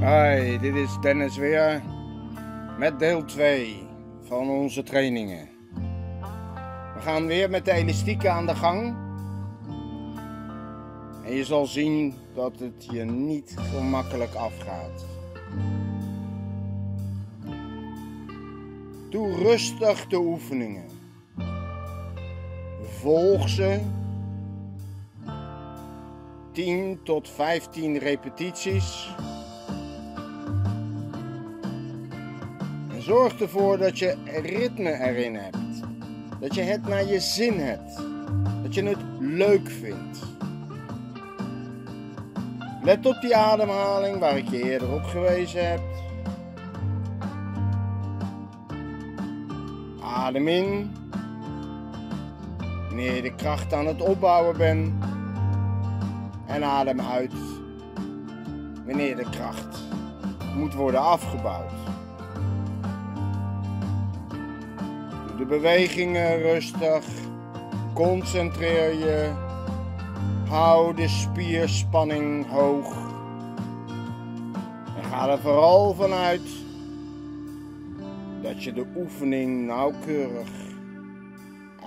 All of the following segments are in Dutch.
Hi, dit is Dennis weer met deel 2 van onze trainingen. We gaan weer met de elastieken aan de gang. En je zal zien dat het je niet gemakkelijk afgaat. Doe rustig de oefeningen. Volg ze 10 tot 15 repetities. Zorg ervoor dat je ritme erin hebt. Dat je het naar je zin hebt. Dat je het leuk vindt. Let op die ademhaling waar ik je eerder op gewezen heb. Adem in. Wanneer je de kracht aan het opbouwen bent. En adem uit wanneer de kracht moet worden afgebouwd. De bewegingen rustig. Concentreer je. Hou de spierspanning hoog. En ga er vooral vanuit dat je de oefening nauwkeurig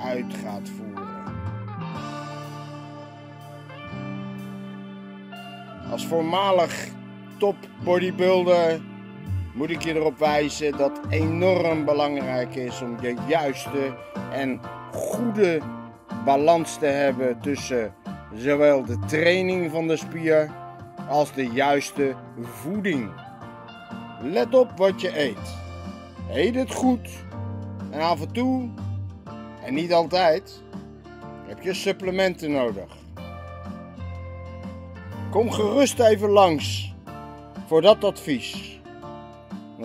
uit gaat voeren. Als voormalig top bodybuilder moet ik je erop wijzen dat het enorm belangrijk is om de juiste en goede balans te hebben tussen zowel de training van de spier als de juiste voeding. Let op wat je eet. Eet het goed en af en toe, en niet altijd, heb je supplementen nodig. Kom gerust even langs voor dat advies.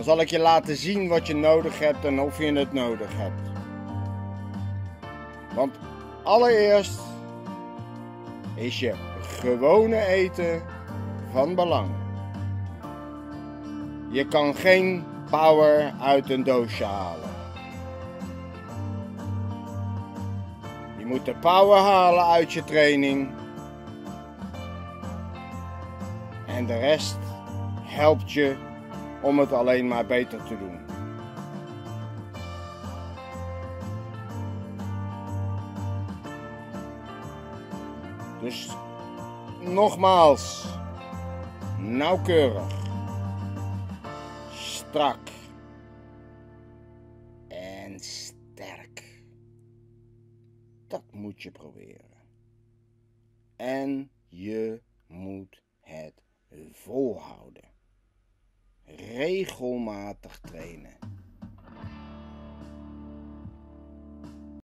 Zal ik je laten zien wat je nodig hebt en of je het nodig hebt. Want allereerst is je gewone eten van belang. Je kan geen power uit een doosje halen. Je moet de power halen uit je training. En de rest helpt je om het alleen maar beter te doen. Dus nogmaals, nauwkeurig, strak en sterk. Dat moet je proberen. En je moet het volhouden. Regelmatig trainen.